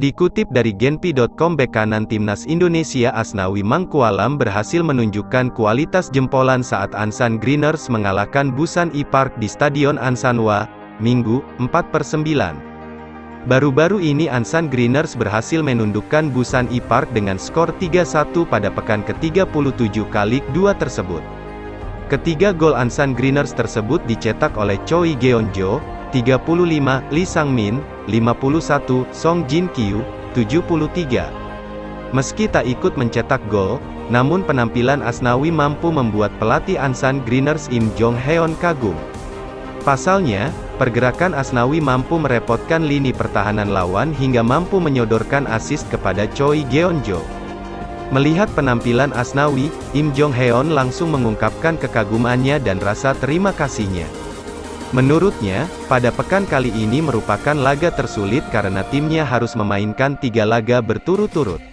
Dikutip dari genpi.com bek kanan timnas Indonesia Asnawi Mangkualam berhasil menunjukkan kualitas jempolan saat Ansan Greeners mengalahkan Busan E-Park di Stadion Ansanwa, Minggu, 4 per 9. Baru-baru ini Ansan Greeners berhasil menundukkan Busan E-Park dengan skor 3-1 pada pekan ke-37 kali 2 tersebut. Ketiga gol Ansan Greeners tersebut dicetak oleh Choi Geonjo, 35, Lee Sang-min, 51, Song Jin-kyu, 73. Meski tak ikut mencetak gol, namun penampilan Asnawi mampu membuat pelatih Ansan Greeners Im Jong Heon kagum. Pasalnya, pergerakan Asnawi mampu merepotkan lini pertahanan lawan hingga mampu menyodorkan assist kepada Choi Geonjo. Melihat penampilan Asnawi, Im Jong Heon langsung mengungkapkan kekagumannya dan rasa terima kasihnya. Menurutnya, pada pekan kali ini merupakan laga tersulit karena timnya harus memainkan tiga laga berturut-turut.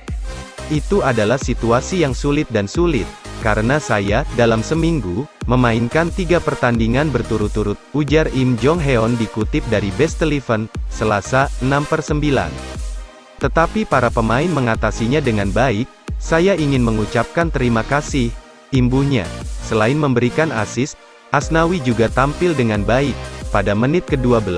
Itu adalah situasi yang sulit dan sulit, karena saya, dalam seminggu, memainkan tiga pertandingan berturut-turut, ujar Im Jong Heon dikutip dari Best Eleven, Selasa, 6 per 9. Tetapi para pemain mengatasinya dengan baik, saya ingin mengucapkan terima kasih, imbuhnya. Selain memberikan assist, Asnawi juga tampil dengan baik. Pada menit ke-12,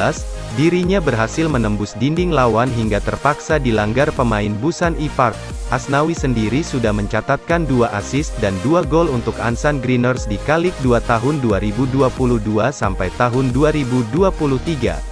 dirinya berhasil menembus dinding lawan hingga terpaksa dilanggar pemain Busan E-Park. Asnawi sendiri sudah mencatatkan dua assist dan dua gol untuk Ansan Greeners di Kalik 2 tahun 2022 sampai tahun 2023.